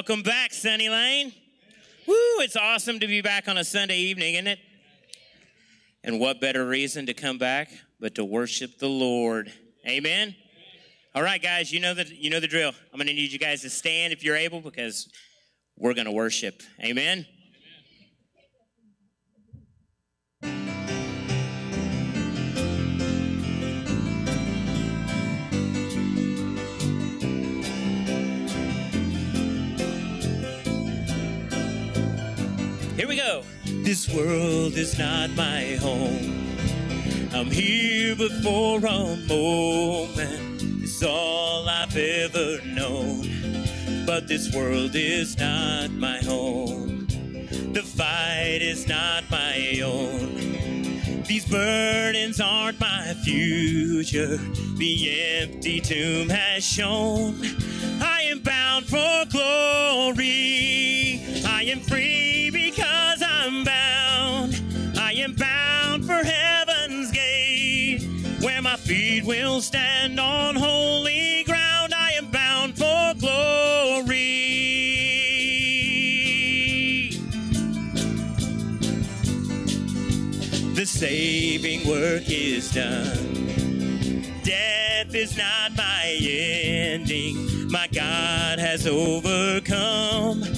welcome back, Sunnylane. Woo, it's awesome to be back on a Sunday evening, isn't it? And what better reason to come back but to worship the Lord? Amen. All right, guys, you know the you know the drill. I'm going to need you guys to stand if you're able because we're going to worship. Amen. Here we go. This world is not my home. I'm here but for a moment. It's all I've ever known. But this world is not my home. The fight is not my own. These burdens aren't my future. The empty tomb has shown I am bound for glory. I am free stand on holy ground. I am bound for glory. The saving work is done. Death is not my ending. My God has overcome.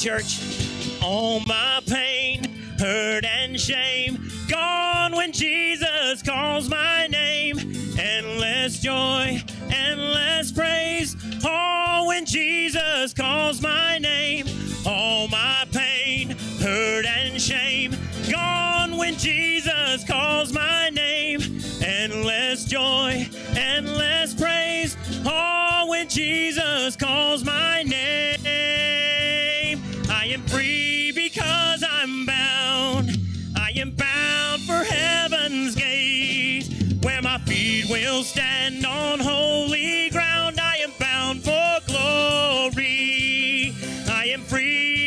Church.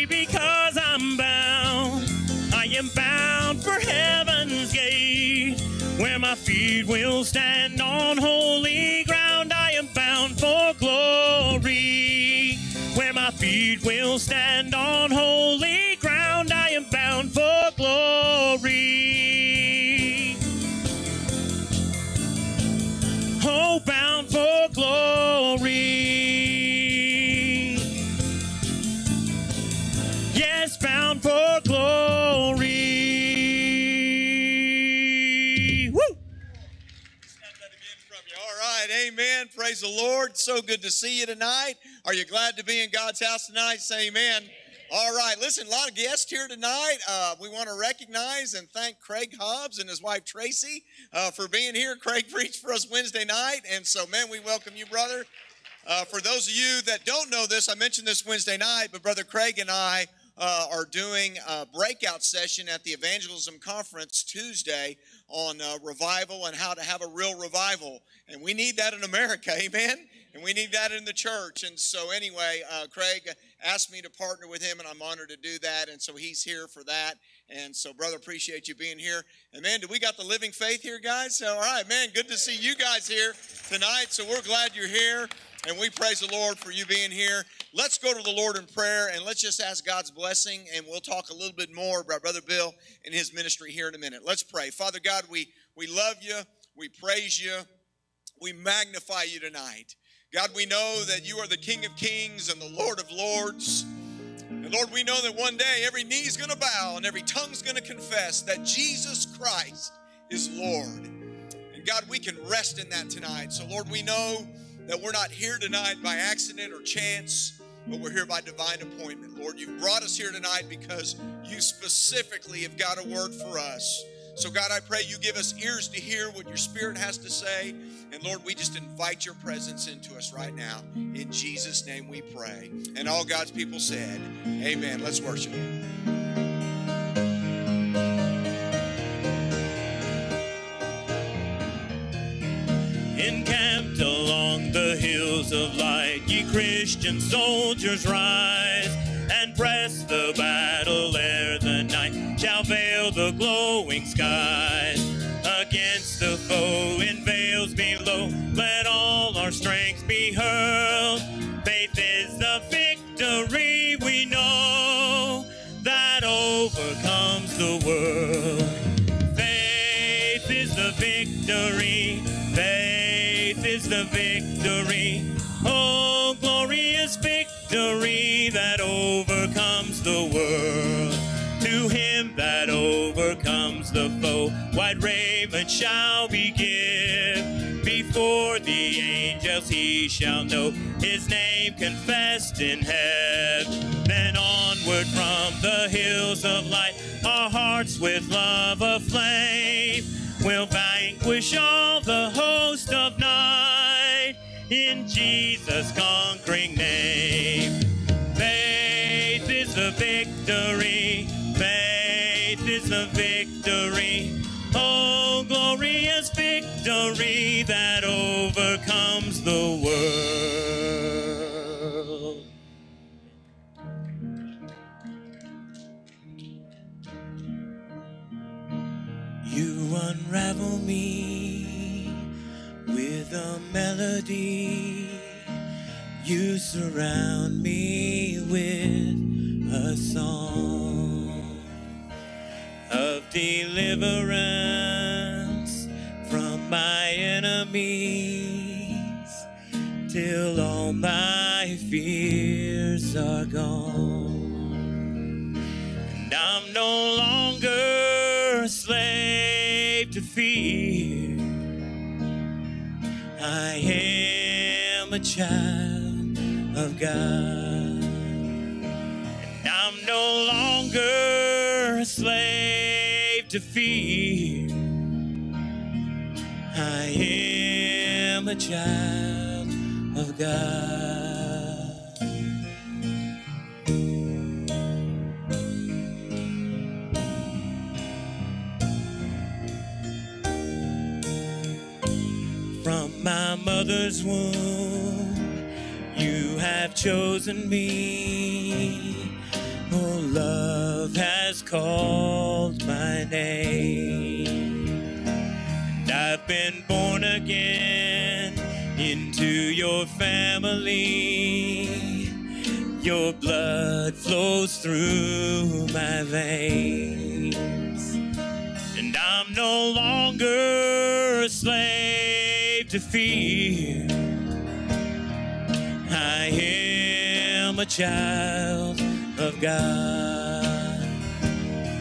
Because I'm bound. I am bound for heaven's gate, where my feet will stand on holy ground. I am bound for glory, where my feet will stand on holy Lord. So good to see you tonight. Are you glad to be in God's house tonight? Say amen. All right, listen, a lot of guests here tonight. Uh, we want to recognize and thank Craig Hobbs and his wife Tracy uh, for being here. Craig preached for us Wednesday night, and so, man, we welcome you, brother. Uh, for those of you that don't know this, I mentioned this Wednesday night, but Brother Craig and I uh, are doing a breakout session at the Evangelism Conference Tuesday on uh, revival and how to have a real revival. And we need that in America, amen? And we need that in the church. And so, anyway, uh, Craig asked me to partner with him, and I'm honored to do that. And so, he's here for that. And so, brother, appreciate you being here. And man, do we got the living faith here, guys? All right, man, good to see you guys here tonight. So, we're glad you're here. And we praise the Lord for you being here. Let's go to the Lord in prayer and let's just ask God's blessing. And we'll talk a little bit more about Brother Bill and his ministry here in a minute. Let's pray. Father God, we, we love you. We praise you. We magnify you tonight. God, we know that you are the King of Kings and the Lord of Lords. And Lord, we know that one day every knee is going to bow and every tongue is going to confess that Jesus Christ is Lord. And God, we can rest in that tonight. So, Lord, we know that we're not here tonight by accident or chance, but we're here by divine appointment. Lord, you've brought us here tonight because you specifically have got a word for us. So, God, I pray you give us ears to hear what your Spirit has to say. And Lord, we just invite your presence into us right now. In Jesus' name we pray. And all God's people said, Amen. Let's worship. Hills of light, ye Christian soldiers rise and press the battle ere the night shall veil the glowing skies. Against the foe in veils below, white raiment shall be given. Before the angels he shall know his name confessed in heaven. Then onward from the hills of light, our hearts with love aflame will vanquish all the host of night in Jesus' conquering name. Faith is the victory. Faith is the victory. Oh, glorious victory that overcomes the world. You unravel me with a melody. You surround me with a song deliverance from my enemies till all my fears are gone. And I'm no longer a slave to fear. I am a child of God. And I'm no longer to fear. I am a child of God. From my mother's womb, you have chosen me. Love has called my name. And I've been born again into your family. Your blood flows through my veins. And I'm no longer a slave to fear. I am a child of God.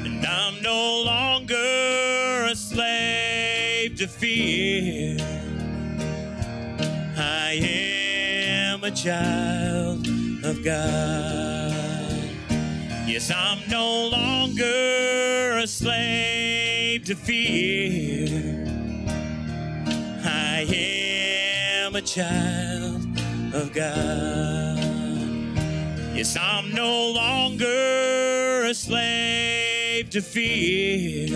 And I'm no longer a slave to fear. I am a child of God. Yes, I'm no longer a slave to fear. I am a child of God. Yes, I'm no longer a slave to fear.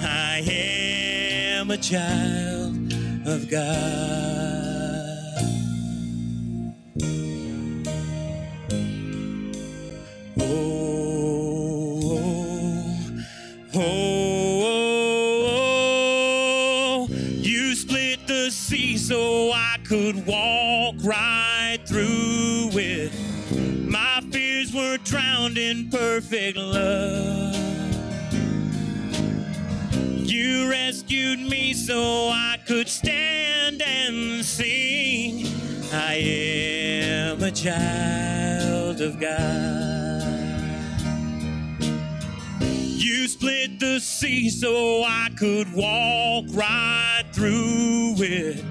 I am a child of God. Oh, oh, oh, oh! oh. you split the sea so I could walk in perfect love. You rescued me so I could stand and sing. I am a child of God. You split the sea so I could walk right through it.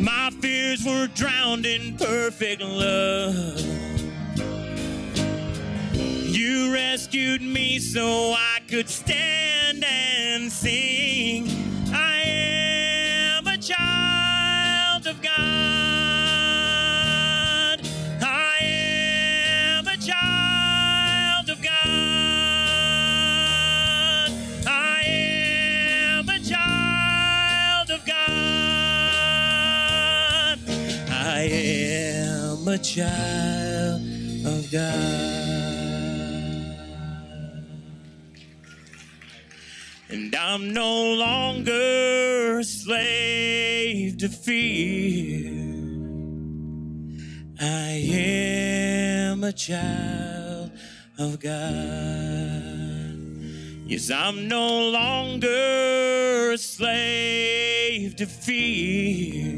My fears were drowned in perfect love. You rescued me so I could stand and sing. I am a child of God. I am a child of God. I am a child of God. I am a child of God. I'm no longer a slave to fear. I am a child of God. Yes, I'm no longer a slave to fear.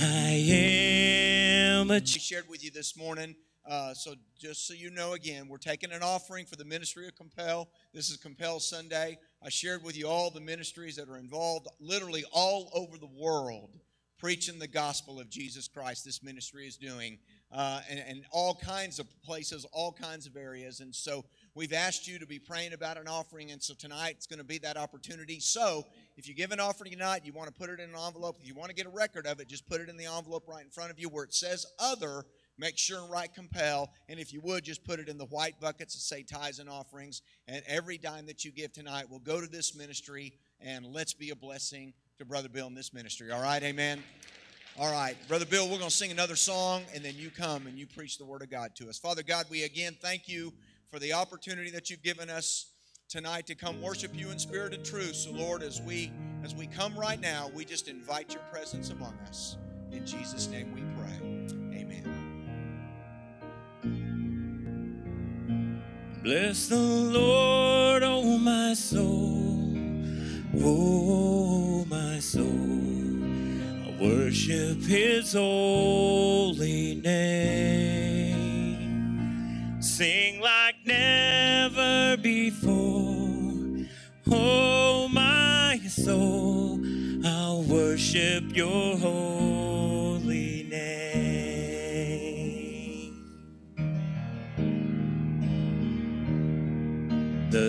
I am a child. shared with you this morning. Uh, so just so you know, again, we're taking an offering for the ministry of Compel. This is Compel Sunday. I shared with you all the ministries that are involved, literally all over the world, preaching the gospel of Jesus Christ. This ministry is doing, uh, and, and all kinds of places, all kinds of areas. And so we've asked you to be praying about an offering, and so tonight it's going to be that opportunity. So if you give an offering tonight, you want to put it in an envelope. If you want to get a record of it, just put it in the envelope right in front of you where it says other. Make sure and write compel. And if you would, just put it in the white buckets that say tithes and offerings. And every dime that you give tonight will go to this ministry. And let's be a blessing to Brother Bill in this ministry. All right, amen. All right, Brother Bill, we're going to sing another song, and then you come and you preach the Word of God to us. Father God, we again thank you for the opportunity that you've given us tonight to come worship you in spirit and truth. So, Lord, as we as we come right now, we just invite your presence among us. In Jesus' name we pray. Bless the Lord, oh my soul, oh my soul. I worship His holy name. Sing like never before, oh my soul. I'll worship Your holy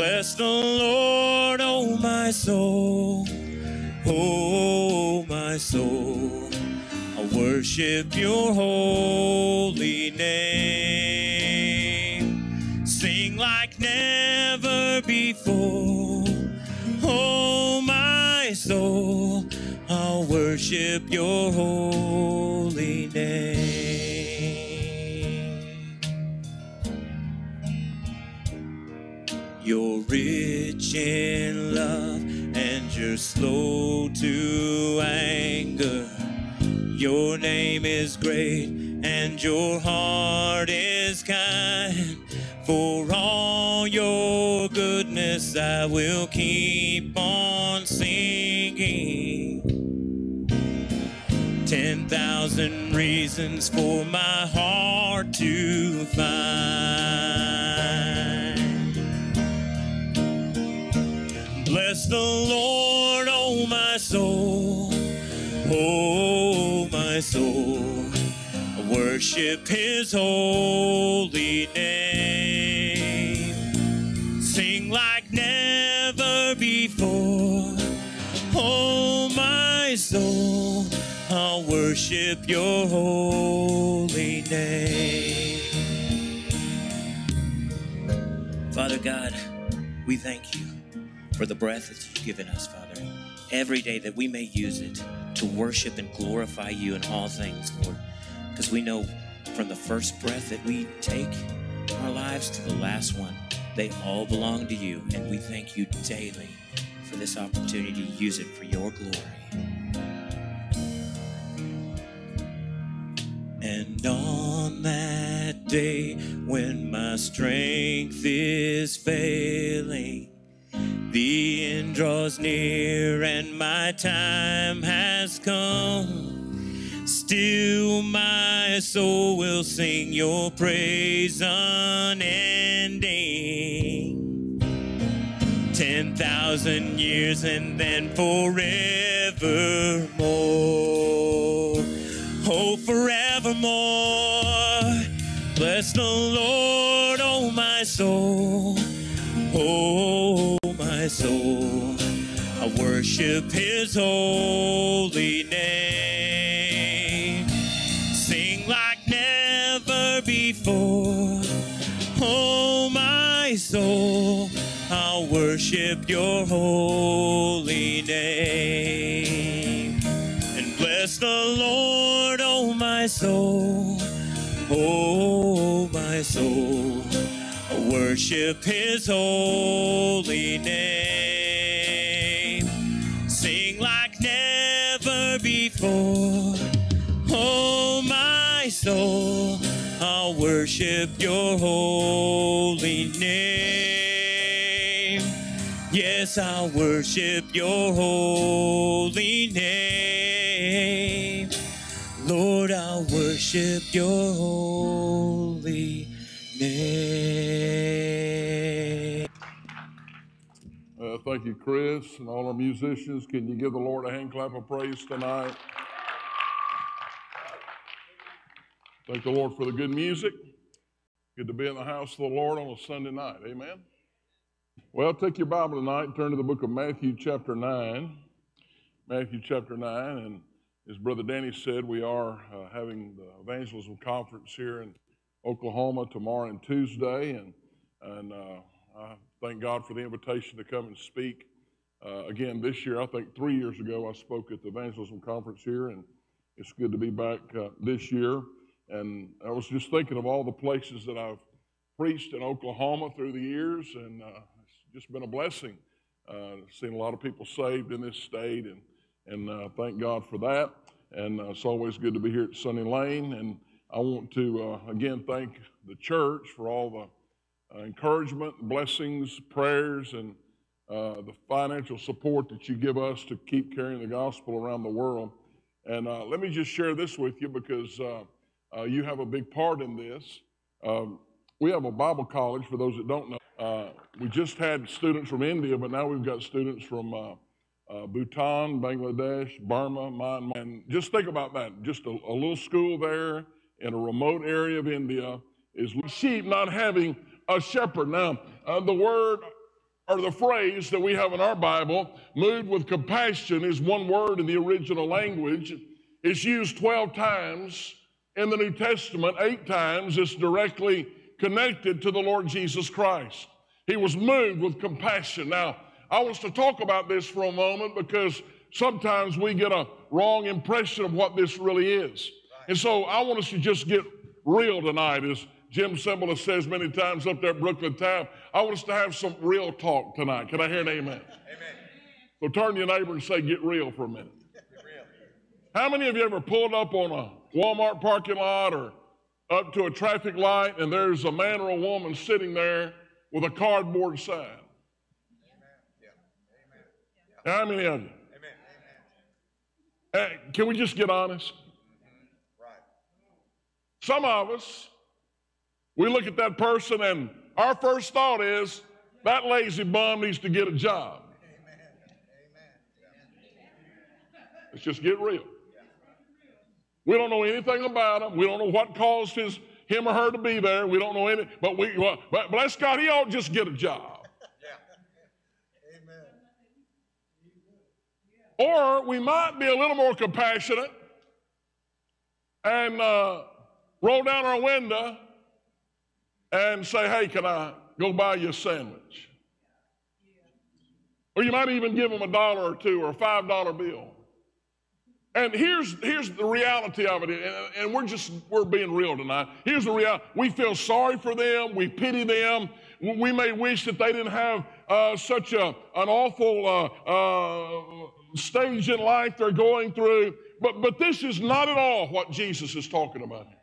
Bless the Lord, oh my soul, oh my soul. I worship your holy name. Sing like never before, oh my soul. I'll worship your holy name. Rich in love and you're slow to anger. Your name is great and your heart is kind. For all your goodness, I will keep on singing. Ten thousand reasons for my heart to find. The Lord, oh my soul, oh my soul. Worship his holy name. Sing like never before, oh my soul. I'll worship your holy name. Father God, we thank you for the breath that you've given us, Father. Every day that we may use it to worship and glorify you in all things, Lord. Because we know from the first breath that we take our lives to the last one, they all belong to you. And we thank you daily for this opportunity to use it for your glory. And on that day when my strength is failing. The end draws near and my time has come. Still, my soul will sing your praise unending. Ten thousand years and then forevermore. Oh, forevermore. Bless the Lord, oh my soul. My soul. I worship his holy name. Sing like never before. Oh, my soul. I'll worship your holy name. And bless the Lord, oh, my soul. Oh, my soul. Worship his holy name. Sing like never before. Oh, my soul, I'll worship your holy name. Yes, I'll worship your holy name. Lord, I'll worship your holy thank you, Chris, and all our musicians. Can you give the Lord a hand clap of praise tonight? Thank the Lord for the good music. Good to be in the house of the Lord on a Sunday night. Amen. Well, take your Bible tonight and turn to the book of Matthew, chapter 9. Matthew, chapter 9. And as Brother Danny said, we are uh, having the evangelism conference here in Oklahoma tomorrow and Tuesday. And, and uh, I thank God for the invitation to come and speak. Uh, again, this year, I think three years ago, I spoke at the evangelism conference here, and it's good to be back uh, this year. And I was just thinking of all the places that I've preached in Oklahoma through the years, and uh, it's just been a blessing. Uh, seen a lot of people saved in this state, and and uh, thank God for that. And uh, it's always good to be here at Sunnylane. And I want to uh, again thank the church for all the uh, encouragement, blessings, prayers, and uh, the financial support that you give us to keep carrying the gospel around the world. And uh, let me just share this with you because uh, uh, you have a big part in this. Um, we have a Bible college, for those that don't know. Uh, we just had students from India, but now we've got students from Bhutan, Bangladesh, Burma, Myanmar. And just think about that. Just a, a little school there in a remote area of India is sheep not having a shepherd. Now, uh, the word or the phrase that we have in our Bible, moved with compassion, is one word in the original language. It's used 12 times in the New Testament, eight times. It's directly connected to the Lord Jesus Christ. He was moved with compassion. Now, I want to talk about this for a moment because sometimes we get a wrong impression of what this really is. And so I want us to just get real tonight, as Jim Cymbala says many times up there at Brooklyn Town. I want us to have some real talk tonight. Can I hear an amen? Amen. So turn to your neighbor and say, get real for a minute. How many of you ever pulled up on a Walmart parking lot or up to a traffic light and there's a man or a woman sitting there with a cardboard sign? Amen. How many of you? Amen. Hey, can we just get honest? Mm-hmm. Right. Some of us, we look at that person and our first thought is that lazy bum needs to get a job. Let's just get real. We don't know anything about him. We don't know what caused his him or her to be there. We don't know any, but we well, but bless God, he ought to just get a job. Yeah. Amen. Or we might be a little more compassionate and uh, roll down our window and say, hey, can I go buy you a sandwich? Or you might even give them a dollar or two or a five dollar bill. And here's, here's the reality of it, and, and we're just, we're being real tonight. Here's the reality. We feel sorry for them. We pity them. We may wish that they didn't have uh, such a, an awful uh, uh, stage in life they're going through. But, but this is not at all what Jesus is talking about here.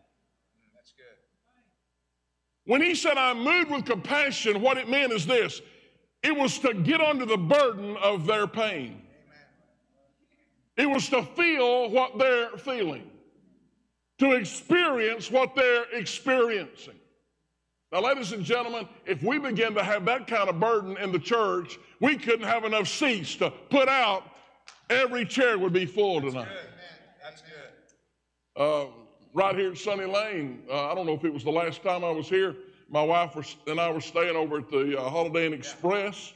That's When he said, I'm moved with compassion, what it meant is this it was to get under the burden of their pain, it was to feel what they're feeling, to experience what they're experiencing. Now, ladies and gentlemen, if we begin to have that kind of burden in the church, we couldn't have enough seats to put out. Every chair would be full tonight. That's good. Uh, right here at Sunnylane. Uh, I don't know if it was the last time I was here. My wife was, and I were staying over at the uh, Holiday Inn Express.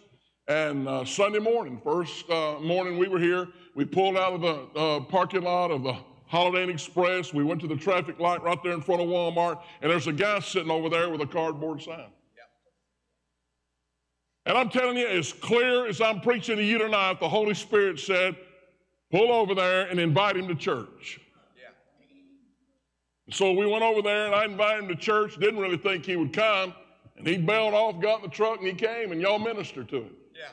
And uh, Sunday morning, first uh, morning we were here, we pulled out of the uh, parking lot of the Holiday Inn Express. We went to the traffic light right there in front of Walmart, and there's a guy sitting over there with a cardboard sign. And I'm telling you, as clear as I'm preaching to you tonight, the Holy Spirit said, pull over there and invite him to church. So we went over there and I invited him to church. Didn't really think he would come. And he bailed off, got in the truck, and he came, and y'all ministered to him. Yeah.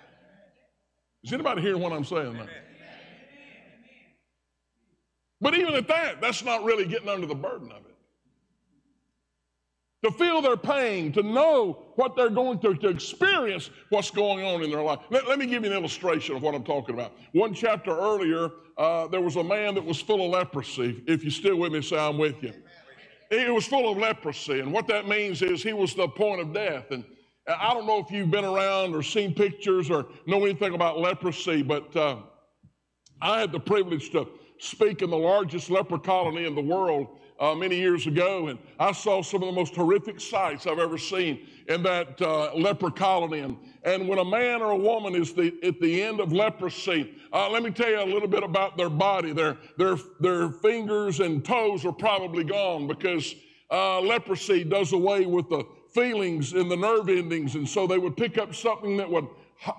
Is anybody hearing what I'm saying now? But even at that, that's not really getting under the burden of it. To feel their pain, to know what they're going through, to experience what's going on in their life. Let, let me give you an illustration of what I'm talking about. One chapter earlier, uh, there was a man that was full of leprosy. If you're still with me, say, I'm with you. He was full of leprosy, and what that means is he was the point of death. And I don't know if you've been around or seen pictures or know anything about leprosy, but uh, I had the privilege to speak in the largest leper colony in the world uh, many years ago, and I saw some of the most horrific sights I've ever seen in that uh, leper colony. And, and when a man or a woman is the, at the end of leprosy, uh, let me tell you a little bit about their body. Their, their, their fingers and toes are probably gone because uh, leprosy does away with the feelings and the nerve endings. And so they would pick up something that would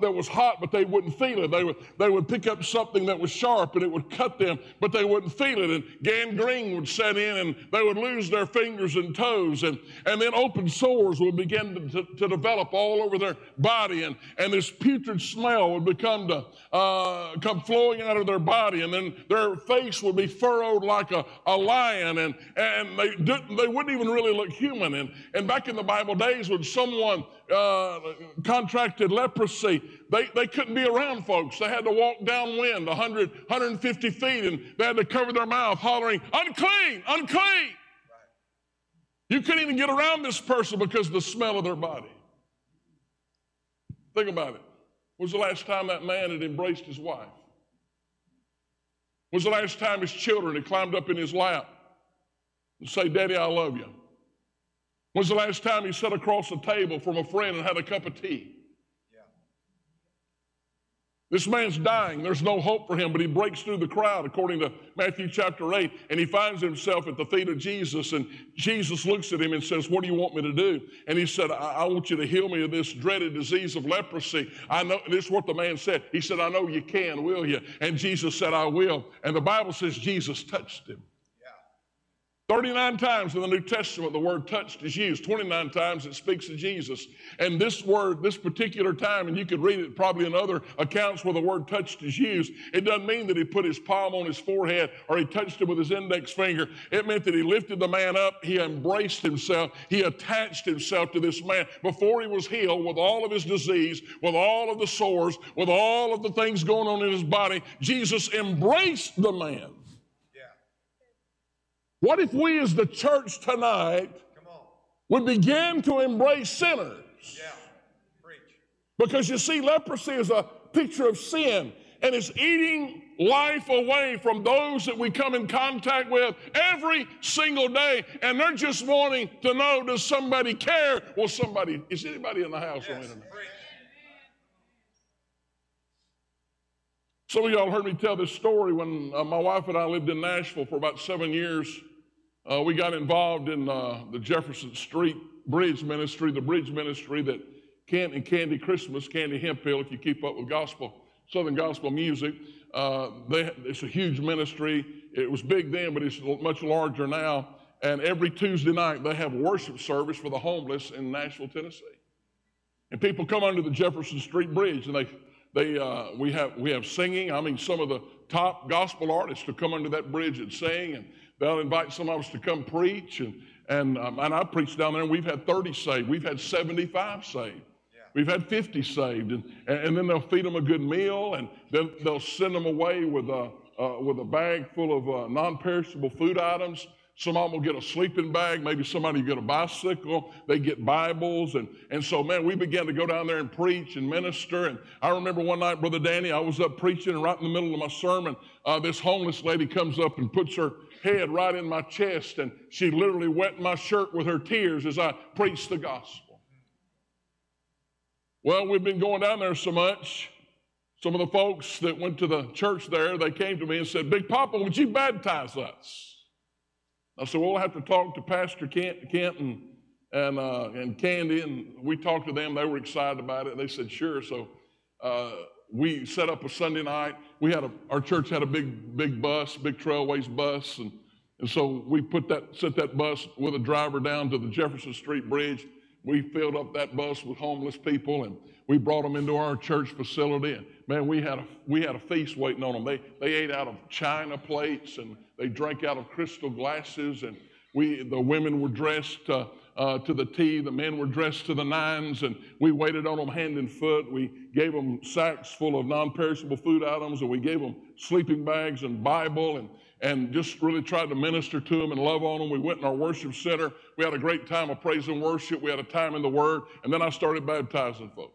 that was hot, but they wouldn't feel it. They would, they would pick up something that was sharp and it would cut them, but they wouldn't feel it. And gangrene would set in and they would lose their fingers and toes. And, and then open sores would begin to, to, to develop all over their body. And, and this putrid smell would become to uh, come flowing out of their body. And then their face would be furrowed like a, a lion. And, and they, didn't, they wouldn't even really look human. And, and back in the Bible days, when someone uh, contracted leprosy, they, they couldn't be around folks. They had to walk downwind 100, 150 feet and they had to cover their mouth hollering, unclean, unclean. Right. You couldn't even get around this person because of the smell of their body. Think about it. Was the last time that man had embraced his wife? Was the last time his children had climbed up in his lap and say, Daddy, I love you? When's the last time you sat across the table from a friend and had a cup of tea? Yeah. This man's dying. There's no hope for him, but he breaks through the crowd, according to Matthew chapter 8, and he finds himself at the feet of Jesus. And Jesus looks at him and says, What do you want me to do? And he said, I, I want you to heal me of this dreaded disease of leprosy. I know, this is what the man said. He said, I know you can, will you? And Jesus said, I will. And the Bible says Jesus touched him. 39 times in the New Testament, the word touched is used. 29 times it speaks of Jesus. And this word, this particular time, and you could read it probably in other accounts where the word touched is used, it doesn't mean that he put his palm on his forehead or he touched him with his index finger. It meant that he lifted the man up, he embraced himself, he attached himself to this man. Before he was healed with all of his disease, with all of the sores, with all of the things going on in his body, Jesus embraced the man. What if we as the church tonight would begin to embrace sinners? Yeah. Preach. Because you see, leprosy is a picture of sin and it's eating life away from those that we come in contact with every single day. And they're just wanting to know does somebody care? Well, somebody, is anybody in the house yes. on Some of y'all heard me tell this story when uh, my wife and I lived in Nashville for about seven years. Uh, we got involved in uh, the Jefferson Street Bridge Ministry, the bridge ministry that Kent and Candy Christmas, Candy Hemphill, if you keep up with gospel, Southern gospel music. Uh, they, it's a huge ministry. It was big then, but it's much larger now. And every Tuesday night, they have worship service for the homeless in Nashville, Tennessee. And people come under the Jefferson Street Bridge, and they, they, uh, we, have, we have singing. I mean, some of the top gospel artists to come under that bridge and sing. And They'll invite some of us to come preach, and, And, um, and I preached down there, and we've had 30 saved. We've had 75 saved. We've had 50 saved. And, and then they'll feed them a good meal, and then they'll send them away with a, uh, with a bag full of uh, non perishable food items. Some of them will get a sleeping bag. Maybe somebody will get a bicycle. They get Bibles. And, and so, man, we began to go down there and preach and minister. And I remember one night, Brother Danny, I was up preaching, and right in the middle of my sermon, uh, this homeless lady comes up and puts her head right in my chest. And she literally wet my shirt with her tears as I preached the gospel. Well, we've been going down there so much. Some of the folks that went to the church there, they came to me and said, Big Papa, would you baptize us? I said, well, we'll have to talk to Pastor Kent, Kent and, and, uh, and Candy. And we talked to them. They were excited about it. They said, sure. So uh, we set up a Sunday night. We had a, our church had a big, big bus, big Trailways bus. And, and so we put that, sent that bus with a driver down to the Jefferson Street Bridge. We filled up that bus with homeless people and we brought them into our church facility. And man, we had a, we had a feast waiting on them. They, they ate out of china plates and they drank out of crystal glasses, and we, the women were dressed uh, uh, to the T, the men were dressed to the nines, and we waited on them hand and foot. We gave them sacks full of non perishable food items, and we gave them sleeping bags and Bible, and, and just really tried to minister to them and love on them. We went in our worship center. We had a great time of praise and worship. We had a time in the Word, and then I started baptizing folks.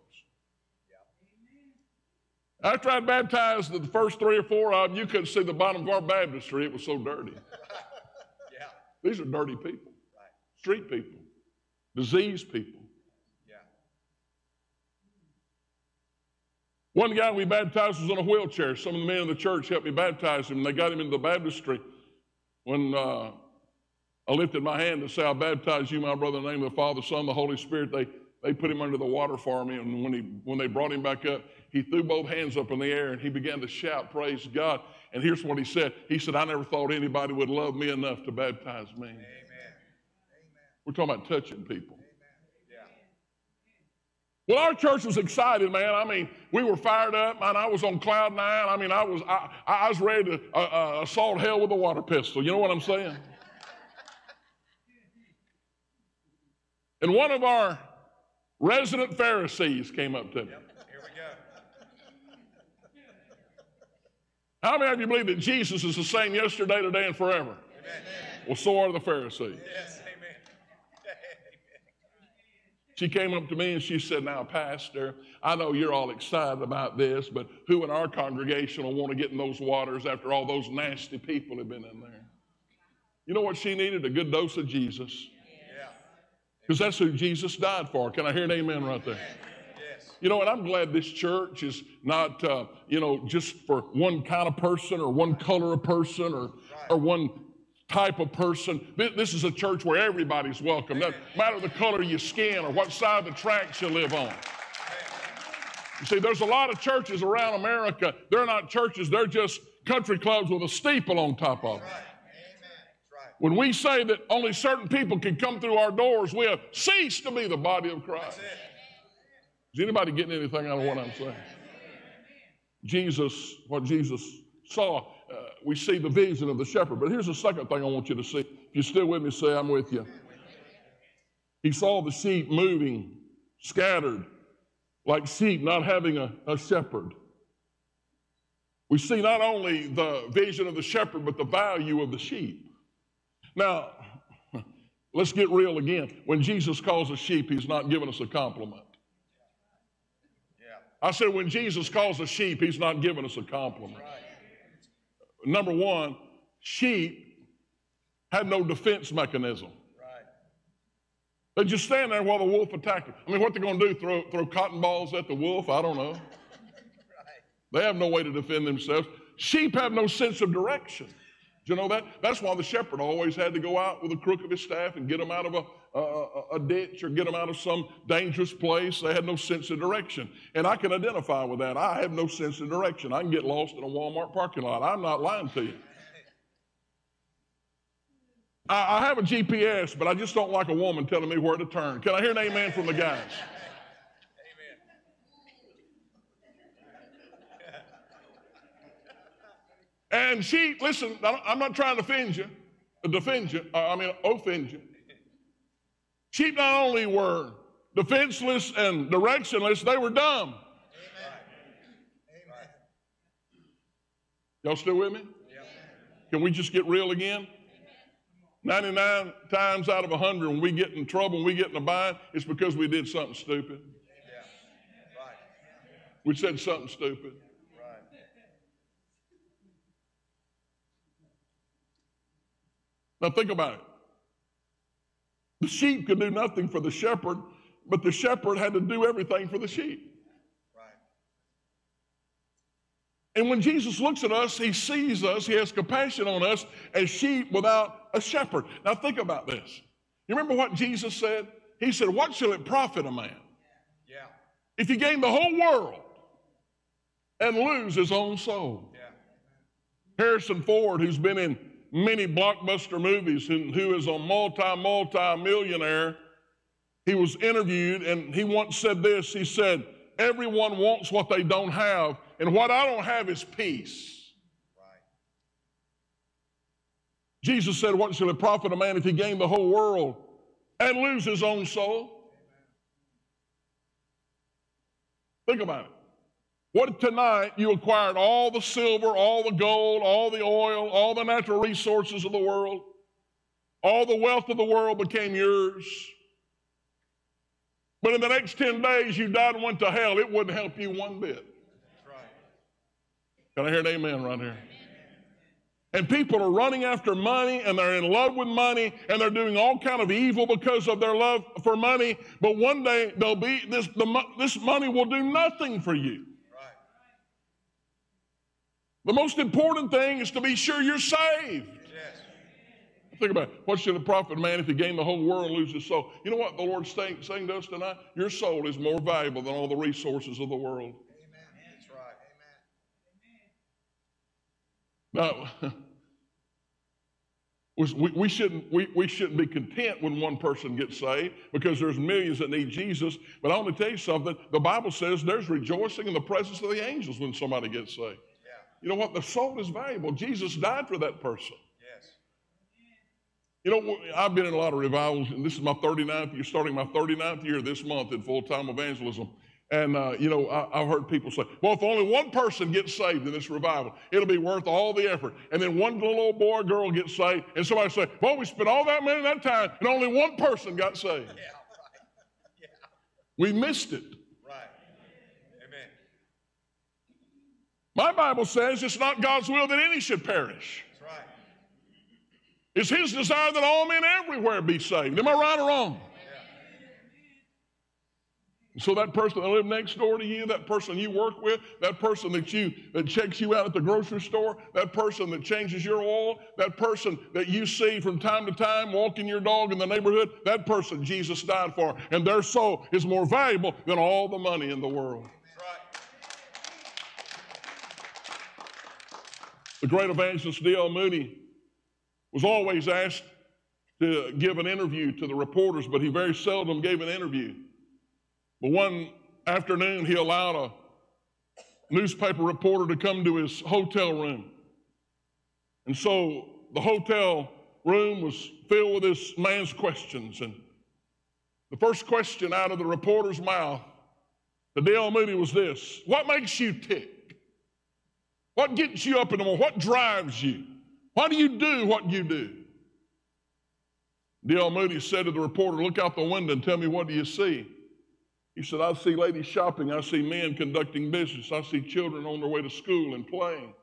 After I'd baptized the first three or four of them, you couldn't see the bottom of our baptistry. It was so dirty. yeah. These are dirty people, right. street people, diseased people. Yeah. One guy we baptized was in a wheelchair. Some of the men in the church helped me baptize him. and They got him into the baptistry. When uh, I lifted my hand to say, I baptize you, my brother, in the name of the Father, Son, the Holy Spirit, they, they put him under the water for me. And when, he, when they brought him back up, he threw both hands up in the air and he began to shout, Praise God. And here's what he said He said, I never thought anybody would love me enough to baptize me. Amen. We're talking about touching people. Well, our church was excited, man. I mean, we were fired up, man. I was on cloud nine. I mean, I was I, I was ready to uh, uh, assault hell with a water pistol. You know what I'm saying? And one of our resident Pharisees came up to me. Yep. Here we go. How many of you believe that Jesus is the same yesterday, today, and forever? Amen. Well, so are the Pharisees. Yes. She came up to me and she said, Now, Pastor, I know you're all excited about this, but who in our congregation will want to get in those waters after all those nasty people have been in there? You know what she needed? A good dose of Jesus. Because that's who Jesus died for. Can I hear an amen right there? You know, and I'm glad this church is not, uh, you know, just for one kind of person or one color of person or, or one type of person. This is a church where everybody's welcome. No matter the color of your skin or what side of the tracks you live on. You see, there's a lot of churches around America. They're not churches, they're just country clubs with a steeple on top of them. When we say that only certain people can come through our doors, we have ceased to be the body of Christ. Is anybody getting anything out of what I'm saying? Jesus, what Jesus saw, uh, we see the vision of the shepherd. But here's the second thing I want you to see. If you're still with me, say, I'm with you. He saw the sheep moving, scattered, like sheep not having a, a shepherd. We see not only the vision of the shepherd, but the value of the sheep. Now, let's get real again. When Jesus calls a sheep, he's not giving us a compliment. I said, when Jesus calls a sheep, he's not giving us a compliment. Number one, sheep had no defense mechanism. Right. They just stand there while the wolf attacked them. I mean, what they going to do? Throw, throw cotton balls at the wolf? I don't know. right. They have no way to defend themselves. Sheep have no sense of direction. Do you know that? That's why the shepherd always had to go out with a crook of his staff and get them out of a, a, a, ditch or get them out of some dangerous place. They had no sense of direction. And I can identify with that. I have no sense of direction. I can get lost in a Walmart parking lot. I'm not lying to you. I, I have a GPS, but I just don't like a woman telling me where to turn. Can I hear an amen from the guys? And she, listen, I'm not trying to offend you, defend you, I mean, offend you. Sheep not only were defenseless and directionless, they were dumb. Y'all still with me? Can we just get real again? 99 times out of 100, when we get in trouble, we get in a bind, it's because we did something stupid. We said something stupid. Now think about it. The sheep could do nothing for the shepherd, but the shepherd had to do everything for the sheep. And when Jesus looks at us, he sees us, he has compassion on us as sheep without a shepherd. Now think about this. You remember what Jesus said? He said, What shall it profit a man? Yeah. If he gain the whole world and lose his own soul. Yeah. Harrison Ford, who's been in many blockbuster movies and who is a multi, multi millionaire, he was interviewed and he once said this. He said, Everyone wants what they don't have, and what I don't have is peace. Jesus said, What shall it profit a man if he gain the whole world and lose his own soul? Think about it. What tonight you acquired all the silver, all the gold, all the oil, all the natural resources of the world, all the wealth of the world became yours. But in the next 10 days you died and went to hell, it wouldn't help you one bit. Can I hear an amen right here? And people are running after money and they're in love with money and they're doing all kind of evil because of their love for money. But one day they'll be this, the, this money will do nothing for you. The most important thing is to be sure you're saved. Yes. Think about it. What should a profit man if he gain the whole world and lose his soul? You know what the Lord's saying, saying to us tonight? Your soul is more valuable than all the resources of the world. Amen. That's right. Amen. Now, we, we, shouldn't, we, we shouldn't be content when one person gets saved because there's millions that need Jesus. But I want to tell you something. The Bible says there's rejoicing in the presence of the angels when somebody gets saved. You know what? The soul is valuable. Jesus died for that person. Yes. You know, I've been in a lot of revivals, and this is my 39th year, starting my 39th year this month in full time evangelism. And, uh, you know, I, have heard people say, well, if only one person gets saved in this revival, it'll be worth all the effort. And then one little old boy or girl gets saved, and somebody say, well, we spent all that money that time, and only one person got saved. Yeah, right. yeah. We missed it. Right. Amen. My Bible says it's not God's will that any should perish. That's right. It's His desire that all men everywhere be saved. Am I right or wrong? So that person that lives next door to you, that person you work with, that person that you that checks you out at the grocery store, that person that changes your oil, that person that you see from time to time walking your dog in the neighborhood, that person Jesus died for, and their soul is more valuable than all the money in the world. The great evangelist D.L. Moody was always asked to give an interview to the reporters, but he very seldom gave an interview. But one afternoon, he allowed a newspaper reporter to come to his hotel room. And so the hotel room was filled with this man's questions. And the first question out of the reporter's mouth to D.L. Moody was this What makes you tick? What gets you up in the morning? What drives you? Why do you do what you do? D.L. Moody said to the reporter, Look out the window and tell me what do you see? He said, I see ladies shopping. I see men conducting business. I see children on their way to school and playing.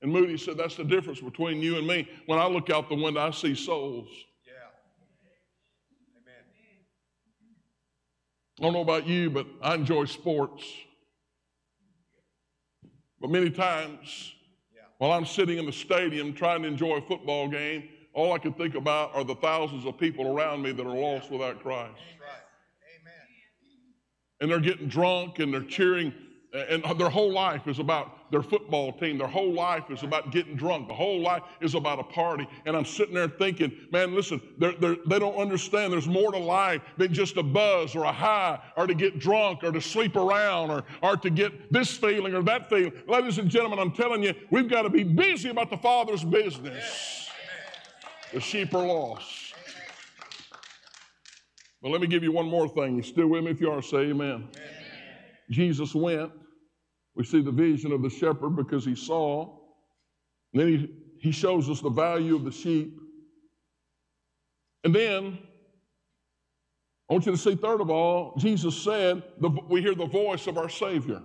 And Moody said, That's the difference between you and me. When I look out the window, I see souls. Yeah. Amen. I don't know about you, but I enjoy sports. But many times, yeah. while I'm sitting in the stadium trying to enjoy a football game, all I can think about are the thousands of people around me that are lost without Christ Amen. and they're getting drunk and they're cheering and their whole life is about their football team. Their whole life is about getting drunk. The whole life is about a party. And I'm sitting there thinking, man, listen, they're, they're, they do not understand there's more to life than just a buzz or a high or to get drunk or to sleep around or, or to get this feeling or that feeling. Ladies and gentlemen, I'm telling you, we've got to be busy about the Father's business. The sheep are lost. But let me give you one more thing. You still with me? If you are, say amen. amen. Jesus went. We see the vision of the shepherd because he saw. And then he, he shows us the value of the sheep. And then, I want you to see, third of all, Jesus said, the, we hear the voice of our Savior.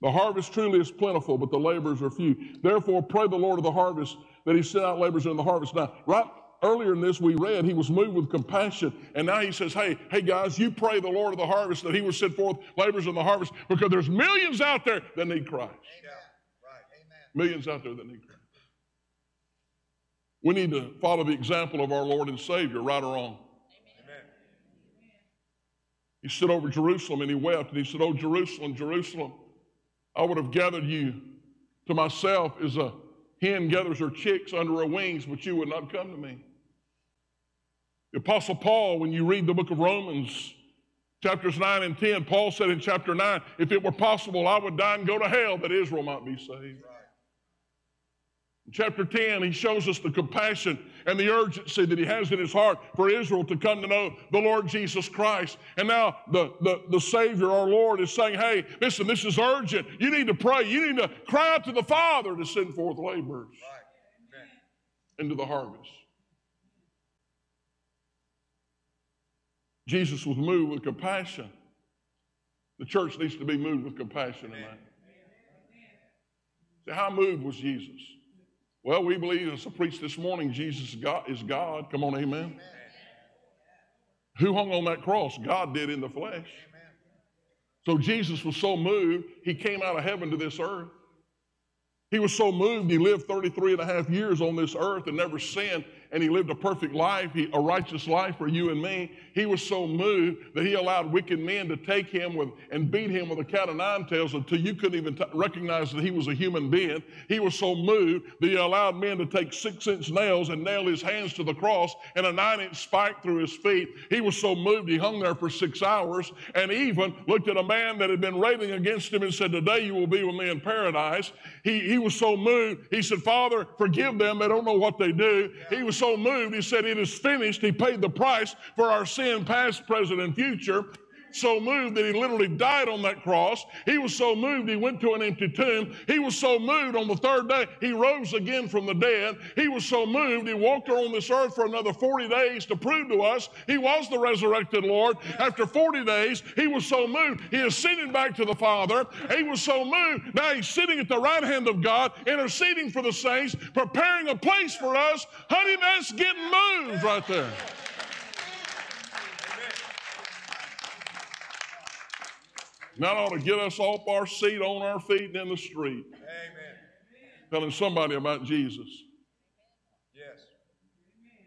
The harvest truly is plentiful, but the laborers are few. Therefore, pray the Lord of the harvest that he send out laborers in the harvest. Now, right earlier in this, we read he was moved with compassion. And now he says, hey, hey guys, you pray the Lord of the harvest that he would send forth laborers in the harvest because there's millions out there that need Christ. Amen. Millions out there that need Christ. We need to follow the example of our Lord and Savior, right or wrong. Amen. He stood over Jerusalem and he wept and he said, Oh, Jerusalem, Jerusalem, I would have gathered you to myself as a hen gathers her chicks under her wings, but you would not come to me. The Apostle Paul, when you read the book of Romans, chapters 9 and 10, Paul said in chapter 9, if it were possible, I would die and go to hell that Israel might be saved. In chapter 10, he shows us the compassion and the urgency that he has in his heart for Israel to come to know the Lord Jesus Christ. And now the, the, the Savior, our Lord, is saying, hey, listen, this is urgent. You need to pray. You need to cry out to the Father to send forth laborers right. into the harvest. Jesus was moved with compassion. The church needs to be moved with compassion tonight. See, how moved was Jesus? Well, we believe, as I preached this morning, Jesus God, is God. Come on, amen. amen. Who hung on that cross? God did in the flesh. Amen. So Jesus was so moved, he came out of heaven to this earth. He was so moved, he lived 33 and a half years on this earth and never sinned, and he lived a perfect life, he, a righteous life for you and me. He was so moved that he allowed wicked men to take him with, and beat him with a cat of nine tails until you couldn't even t- recognize that he was a human being. He was so moved that he allowed men to take six inch nails and nail his hands to the cross and a nine inch spike through his feet. He was so moved he hung there for six hours and even looked at a man that had been railing against him and said, Today you will be with me in paradise. He, he was so moved, he said, Father, forgive them. They don't know what they do. He was so moved, he said, It is finished. He paid the price for our sin, past, present, and future so moved that he literally died on that cross. He was so moved he went to an empty tomb. He was so moved on the third day he rose again from the dead. He was so moved he walked on this earth for another 40 days to prove to us he was the resurrected Lord. After 40 days, he was so moved he ascended back to the Father. He was so moved. Now he's sitting at the right hand of God, interceding for the saints, preparing a place for us. Honey, that's getting moved right there. That ought to get us off our seat, on our feet, and in the street. Amen. Telling somebody about Jesus. Yes.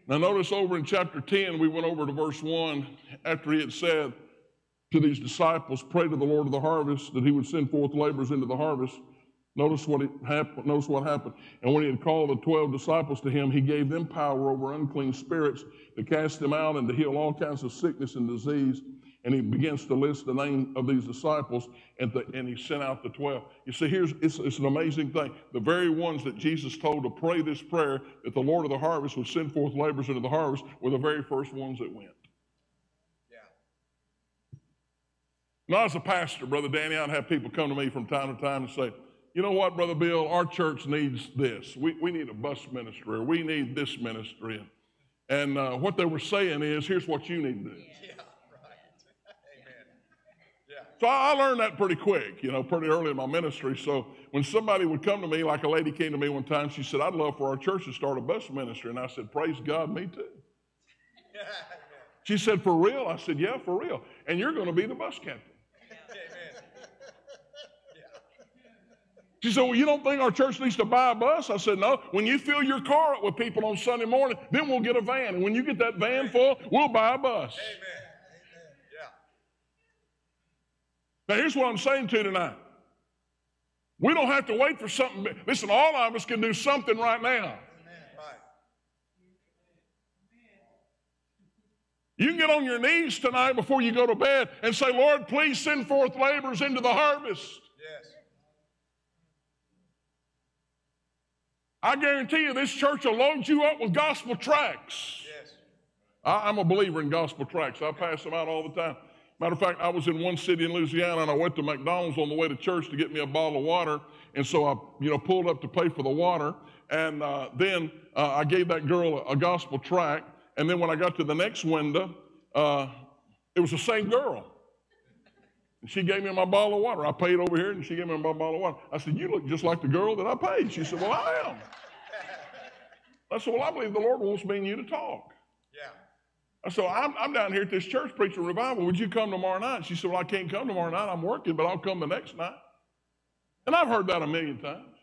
Now, notice over in chapter 10, we went over to verse 1 after he had said to these disciples, Pray to the Lord of the harvest that he would send forth laborers into the harvest. Notice what happened. Notice what happened. And when he had called the twelve disciples to him, he gave them power over unclean spirits to cast them out and to heal all kinds of sickness and disease and he begins to list the name of these disciples and, the, and he sent out the 12 you see here's it's, it's, an amazing thing. The very ones that jesus told to pray this prayer that the lord of the harvest would send forth laborers into the harvest were the very first ones that went. Yeah. Now as a pastor brother danny i'd have people come to me from time to time and say you know what brother bill? Our church needs this. We, we need a bus ministry or we need this ministry. And uh, what they were saying is here's what you need to do. Yeah. So I learned that pretty quick, you know, pretty early in my ministry. So when somebody would come to me, like a lady came to me one time, she said, I'd love for our church to start a bus ministry. And I said, Praise God, me too. She said, For real? I said, Yeah, for real. And you're going to be the bus captain. She said, Well, you don't think our church needs to buy a bus? I said, No. When you fill your car up with people on Sunday morning, then we'll get a van. And when you get that van full, we'll buy a bus. Amen. Now, here's what I'm saying to you tonight. We don't have to wait for something. Listen, all of us can do something right now. You can get on your knees tonight before you go to bed and say, Lord, please send forth laborers into the harvest. Yes. I guarantee you this church will load you up with gospel tracts. Yes. I, am a believer in gospel tracts. I pass them out all the time. Matter of fact, I was in one city in Louisiana and I went to McDonald's on the way to church to get me a bottle of water. And so I, you know, pulled up to pay for the water. And uh, then uh, I gave that girl a, a, gospel tract. And then when I got to the next window, uh, it was the same girl. And she gave me my bottle of water. I paid over here and she gave me my bottle of water. I said, You look just like the girl that I paid. She said, Well, I am. I said, Well, I believe the Lord wants me and you to talk. So I'm, I'm down here at this church preaching revival. Would you come tomorrow night? She said, Well, I can't come tomorrow night. I'm working, but I'll come the next night. And I've heard that a million times.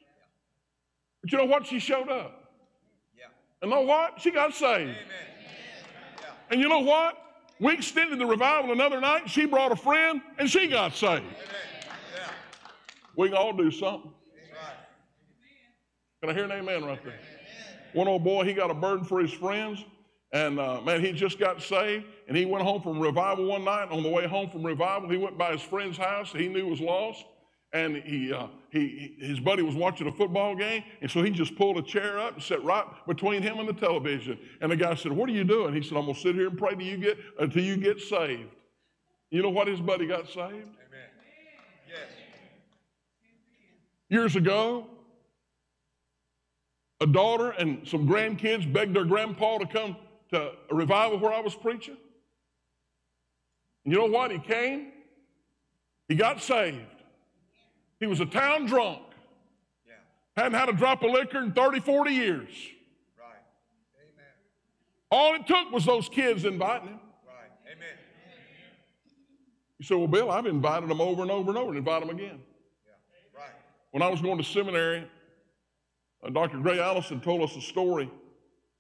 But you know what? She showed up. Yeah. And know what? She got saved. Amen. Yeah. And you know what? We extended the revival another night. She brought a friend and she got saved. Yeah. We can all do something. Right. Can I hear an amen right there? One old boy, he got a burden for his friends. And uh, man, he just got saved and he went home from revival one night. On the way home from revival, he went by his friend's house he knew was lost. And he, uh, he, his buddy was watching a football game. And so he just pulled a chair up and sat right between him and the television. And the guy said, What are you doing? He said, I'm going to sit here and pray till you get, until you get saved. You know what his buddy got saved? Amen. Yes. Years ago, a daughter and some grandkids begged their grandpa to come to a revival where I was preaching. And you know what? He came, he got saved. He was a town drunk. Yeah. Hadn't had a drop of liquor in 30, 40 years. Right. Amen. All it took was those kids inviting him. Right. Amen. You say, well, Bill, I've invited them over and over and over and invite them again. Yeah. Right. When I was going to seminary, uh, Dr. Gray Allison told us a story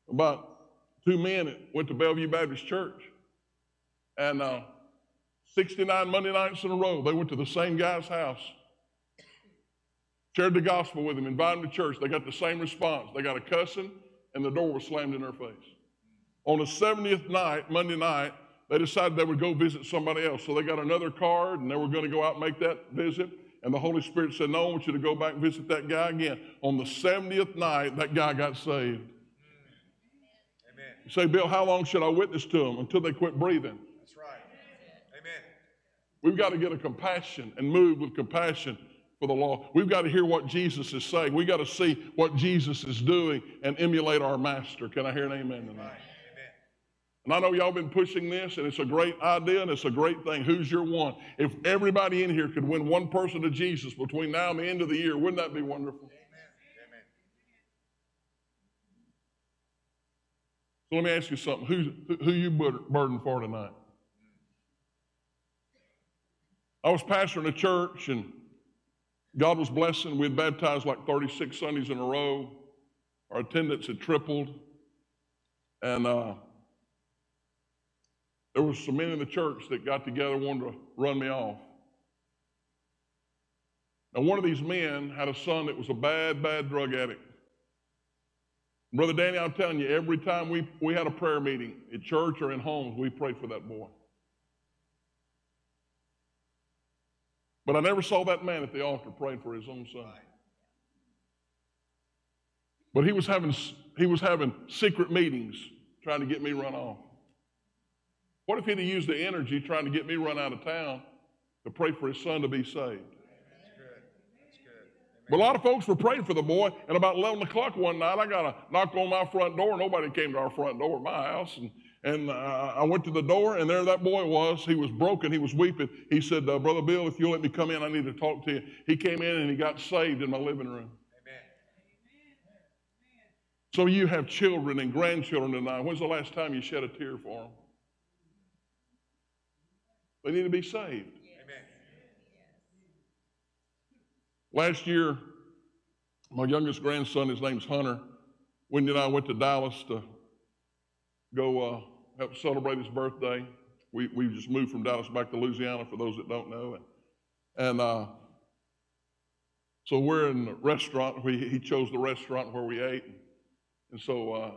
about two men that went to Bellevue Baptist Church. And uh, 69 Monday nights in a row, they went to the same guy's house, shared the gospel with him, invited him to church. They got the same response. They got a cussing, and the door was slammed in their face. On the 70th night, Monday night, they decided they would go visit somebody else. So they got another card, and they were going to go out and make that visit. And the Holy Spirit said, No, I want you to go back and visit that guy again. On the 70th night, that guy got saved. Amen. You say, Bill, how long should I witness to them? Until they quit breathing. That's right. Amen. We've got to get a compassion and move with compassion for the law. We've got to hear what Jesus is saying. We've got to see what Jesus is doing and emulate our master. Can I hear an amen tonight? Right. And I know y'all been pushing this, and it's a great idea and it's a great thing. Who's your one? If everybody in here could win one person to Jesus between now and the end of the year, wouldn't that be wonderful? Let me ask you something. Who's, who you burdened for tonight? I was pastoring a church, and God was blessing. We had baptized like 36 Sundays in a row. Our attendance had tripled. And uh, there was some men in the church that got together wanted to run me off. Now, one of these men had a son that was a bad, bad drug addict. Brother Danny, I'm telling you, every time we, we had a prayer meeting at church or in homes, we prayed for that boy. But I never saw that man at the altar praying for his own son. But he was having, he was having secret meetings trying to get me run off. What if he'd have used the energy trying to get me run out of town to pray for his son to be saved? That's good. That's good. But a lot of folks were praying for the boy, and about 11 o'clock one night, I got a knock on my front door. Nobody came to our front door at my house, and and uh, I went to the door, and there that boy was. He was broken. He was weeping. He said, uh, Brother Bill, if you'll let me come in, I need to talk to you. He came in and he got saved in my living room. Amen. So you have children and grandchildren tonight. When's the last time you shed a tear for them? They need to be saved. Amen. Last year, my youngest grandson, his name's Hunter, Wendy and I went to Dallas to go uh, help celebrate his birthday. We, we just moved from Dallas back to Louisiana, for those that don't know. And, and uh, so we're in the restaurant. We, he chose the restaurant where we ate. And so uh,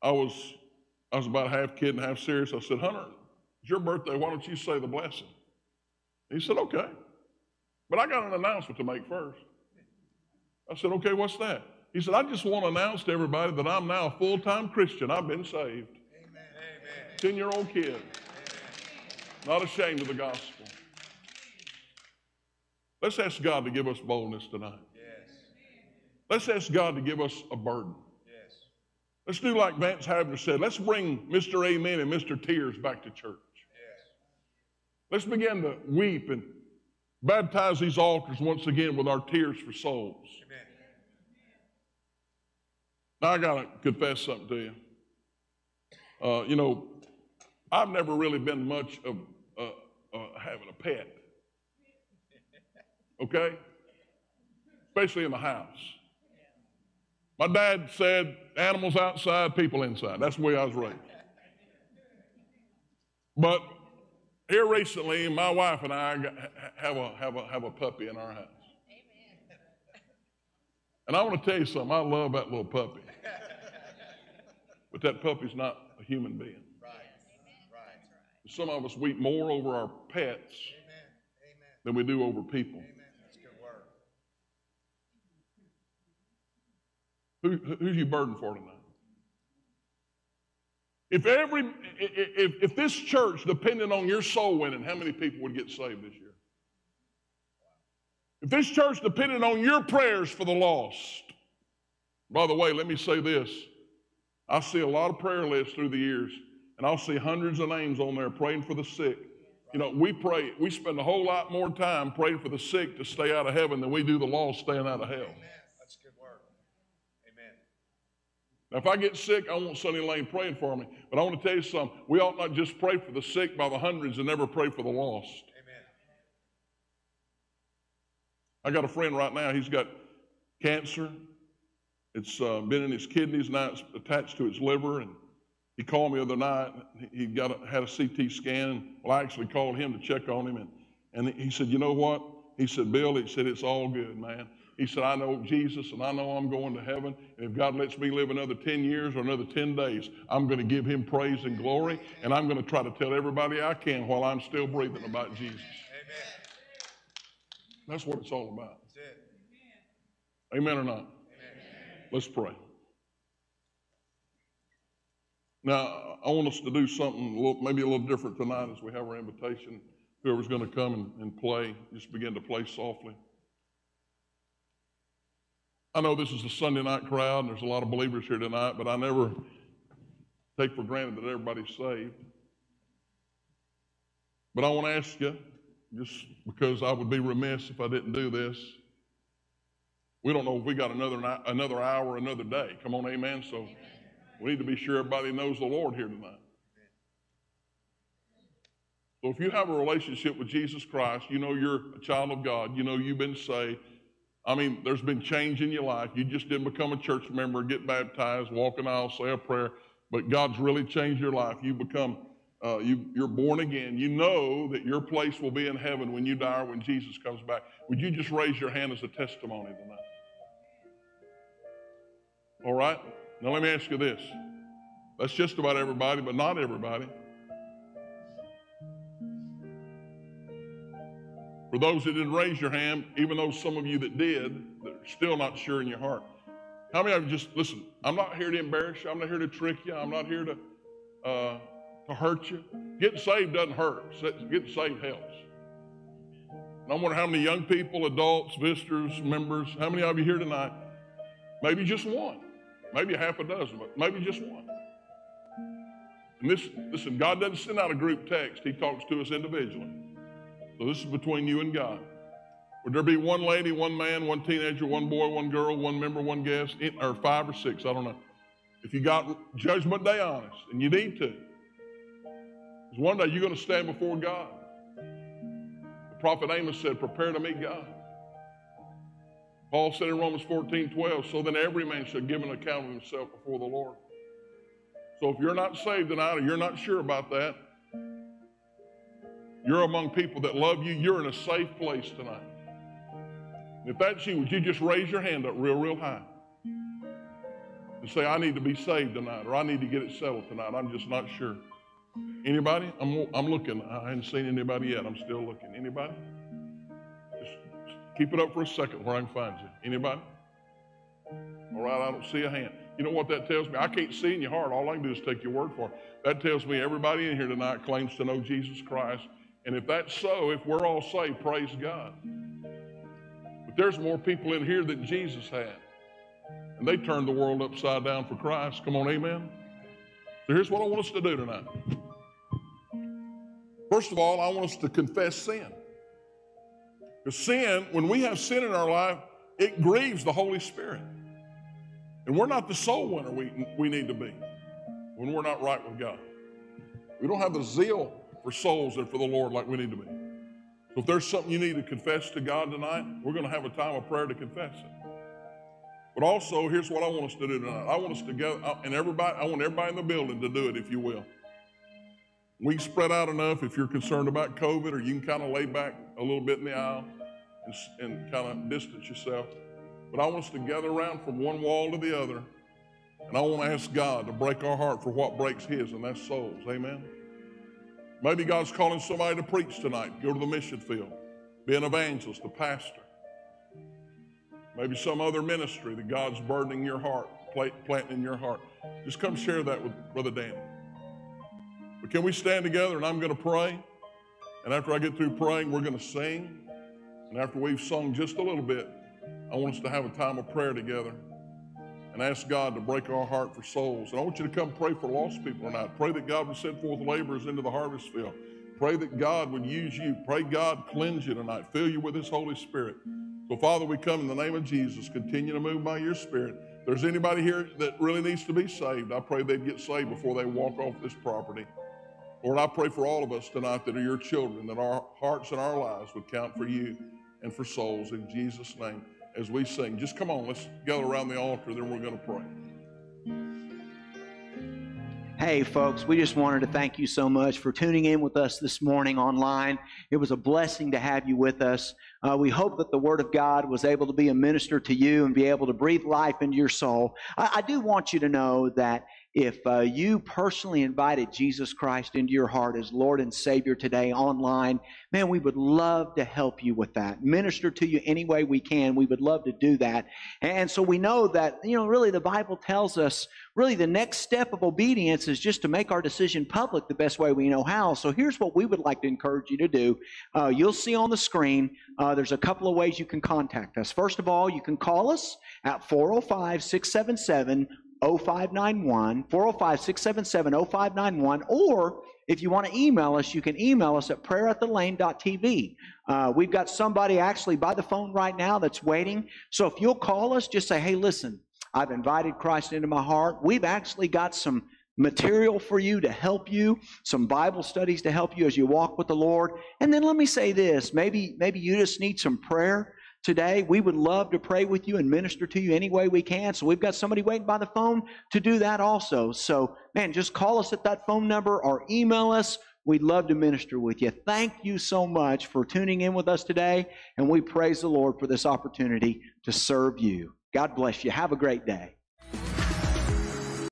I was I was about half kid and half serious. I said, Hunter, it's your birthday. Why don't you say the blessing? He said, Okay. But I got an announcement to make first. I said, Okay, what's that? He said, I just want to announce to everybody that I'm now a full time Christian. I've been saved. Amen. 10 year old kid. Not ashamed of the gospel. Let's ask God to give us boldness tonight. Let's ask God to give us a burden. Let's do like Vance Havner said. Let's bring Mr. Amen and Mr. Tears back to church. Let's begin to weep and baptize these altars once again with our tears for souls. Now, I got to confess something to you. Uh, you know, I've never really been much of uh, uh, having a pet. Okay? Especially in the house. My dad said animals outside, people inside. That's the way I was raised. But here recently, my wife and I have a, have a, have a puppy in our house. And I want to tell you something. I love that little puppy. But that puppy's not a human being. Right. Right. Some of us weep more over our pets than we do over people. Amen. That's good word. Who, who's you burdened for tonight? If every if, if this church depended on your soul winning, how many people would get saved this year? If this church depended on your prayers for the lost, by the way, let me say this. I see a lot of prayer lists through the years, and I'll see hundreds of names on there praying for the sick. You know, we pray, we spend a whole lot more time praying for the sick to stay out of heaven than we do the lost staying out of hell. Now, if I get sick, I want Sunnylane praying for me. But I want to tell you something. We ought not just pray for the sick by the hundreds and never pray for the lost. Amen. I got a friend right now. He's got cancer. It's uh, been in his kidneys. Now it's attached to his liver. And he called me the other night. He got a, had a CT scan. Well, I actually called him to check on him. And, and he said, You know what? He said, Bill, he said, It's all good, man. He said, I know Jesus and I know I'm going to heaven. And if God lets me live another 10 years or another 10 days, I'm going to give him praise and glory. And I'm going to try to tell everybody I can while I'm still breathing about Jesus. Amen. That's what it's all about. Amen or not? Amen. Let's pray. Now, I want us to do something a little, maybe a little different tonight as we have our invitation. Whoever's going to come and, and play, just begin to play softly. I know this is a Sunday night crowd and there's a lot of believers here tonight, but I never take for granted that everybody's saved. But I want to ask you, just because I would be remiss if I didn't do this. We don't know if we got another night, another hour, another day. Come on, amen. So we need to be sure everybody knows the Lord here tonight. So if you have a relationship with Jesus Christ, you know you're a child of God, you know you've been saved, I mean, there's been change in your life. You just didn't become a church member, get baptized, walk an aisle, say a prayer, but God's really changed your life. You become, uh, you, you're born again. You know that your place will be in heaven when you die or when Jesus comes back. Would you just raise your hand as a testimony tonight? All right? Now let me ask you this. That's just about everybody, but not everybody. For those that didn't raise your hand, even though some of you that did, that are still not sure in your heart. How many of you just listen? I'm not here to embarrass you. I'm not here to trick you. I'm not here to uh, to hurt you. Getting saved doesn't hurt. Getting saved helps. And I wonder how many young people, adults, visitors, members, how many of you here tonight? Maybe just one. Maybe half a dozen, but maybe just one. And this, listen, God doesn't send out a group text. He talks to us individually. So this is between you and God. Would there be one lady, one man, one teenager, one boy, one girl, one member, one guest, or five or six? I don't know. If you got judgment day honest, and you need to, because one day you're going to stand before God. The prophet Amos said, Prepare to meet God. Paul said in Romans 14 12, So then every man should give an account of himself before the Lord. So if you're not saved tonight or you're not sure about that, you're among people that love you. You're in a safe place tonight. If that's you, would you just raise your hand up real, real high and say, I need to be saved tonight or I need to get it settled tonight? I'm just not sure. Anybody? I'm, I'm looking. I haven't seen anybody yet. I'm still looking. Anybody? Just keep it up for a second where I can find you. Anybody? All right, I don't see a hand. You know what that tells me? I can't see in your heart. All I can do is take your word for it. That tells me everybody in here tonight claims to know Jesus Christ. And if that's so, if we're all saved, praise God. But there's more people in here than Jesus had. And they turned the world upside down for Christ. Come on, amen. So here's what I want us to do tonight. First of all, I want us to confess sin. Because sin, when we have sin in our life, it grieves the Holy Spirit. And we're not the soul winner we, we need to be when we're not right with God. We don't have the zeal for souls and for the Lord like we need to be. So if there's something you need to confess to God tonight, we're going to have a time of prayer to confess it. But also, here's what I want us to do tonight. I want us to go, and everybody, I want everybody in the building to do it, if you will. We spread out enough if you're concerned about COVID, or you can kind of lay back a little bit in the aisle and, and kind of distance yourself. But I want us to gather around from one wall to the other, and I want to ask God to break our heart for what breaks His, and that's souls. Amen. Maybe God's calling somebody to preach tonight, go to the mission field, be an evangelist, a pastor. Maybe some other ministry that God's burdening your heart, planting in your heart. Just come share that with Brother Danny. But can we stand together and I'm going to pray? And after I get through praying, we're going to sing. And after we've sung just a little bit, I want us to have a time of prayer together and ask God to break our heart for souls. And I want you to come pray for lost people tonight. Pray that God would send forth laborers into the harvest field. Pray that God would use you. Pray God cleanse you tonight, fill you with His Holy Spirit. So, Father, we come in the name of Jesus. Continue to move by your Spirit. If there's anybody here that really needs to be saved, I pray they'd get saved before they walk off this property. Lord, I pray for all of us tonight that are your children, that our hearts and our lives would count for you and for souls. In Jesus' name, as we sing, just come on, let's gather around the altar, then we're going to pray. Hey, folks, we just wanted to thank you so much for tuning in with us this morning online. It was a blessing to have you with us. Uh, we hope that the Word of God was able to be a minister to you and be able to breathe life into your soul. I, I do want you to know that if uh, you personally invited Jesus Christ into your heart as Lord and Savior today online, man, we would love to help you with that. Minister to you any way we can. We would love to do that. And so we know that, you know, really the Bible tells us really the next step of obedience is just to make our decision public the best way we know how. So here's what we would like to encourage you to do. Uh, you'll see on the screen, uh, there's a couple of ways you can contact us. First of all, you can call us at 405 677 0591, 405 677 0591, or if you want to email us, you can email us at prayerathelane.tv. Uh, we've got somebody actually by the phone right now that's waiting. So if you'll call us, just say, hey, listen, I've invited Christ into my heart. We've actually got some material for you to help you, some Bible studies to help you as you walk with the Lord. And then let me say this maybe, maybe you just need some prayer today. We would love to pray with you and minister to you any way we can. So we've got somebody waiting by the phone to do that also. So, man, just call us at that phone number or email us. We'd love to minister with you. Thank you so much for tuning in with us today, and we praise the Lord for this opportunity to serve you. God bless you. Have a great day.